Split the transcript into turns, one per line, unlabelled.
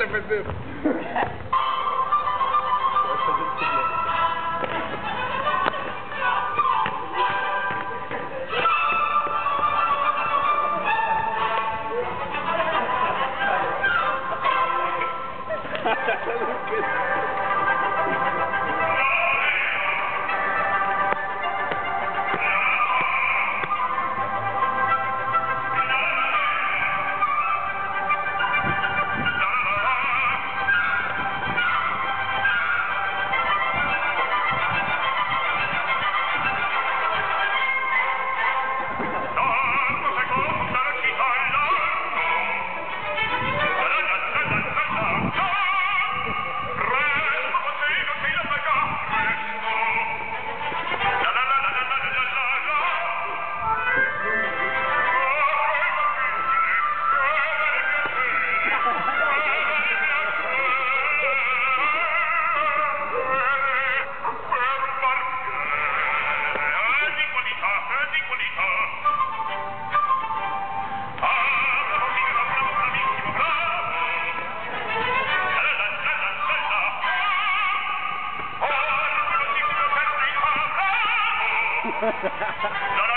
tá fazendo?
Not